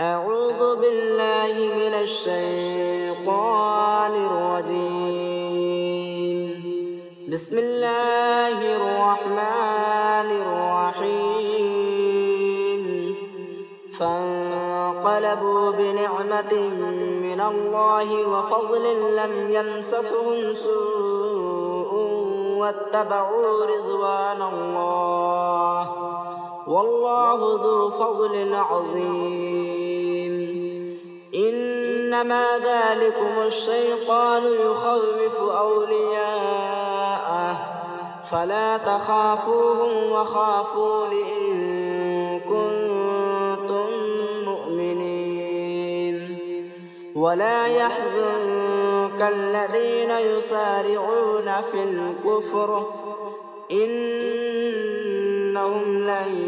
أعوذ بالله من الشيطان الرجيم. بسم الله الرحمن الرحيم. فانقلبوا بنعمة من الله وفضل لم يمسسهم سوء واتبعوا رضوان الله. والله ذو فضل عظيم. إنما ذلكم الشيطان يخوف أولياءه. فلا تخافوهم وخافون إن كنتم مؤمنين. ولا يحزنك الذين يسارعون في الكفر. إنهم لن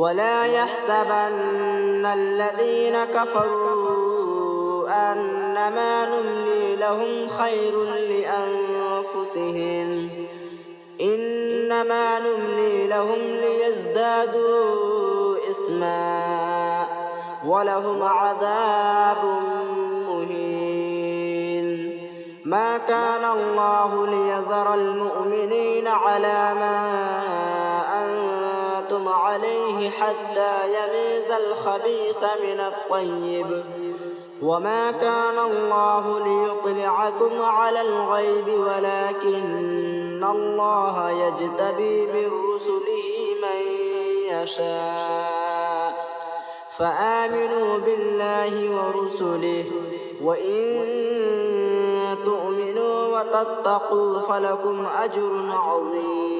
ولا يحسبن الذين كفروا أنما نملي لهم خير لأنفسهم. إنما نملي لهم ليزدادوا إثما ولهم عذاب مهين. ما كان الله ليذر المؤمنين على ما حتى يميز الخبيث من الطيب. وما كان الله ليطلعكم على الغيب ولكن الله يجتبي من رسله من يشاء. فآمنوا بالله ورسله وإن تؤمنوا وتتقوا فلكم أجر عظيم.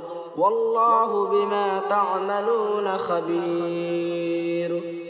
والله بما تعملون خبير.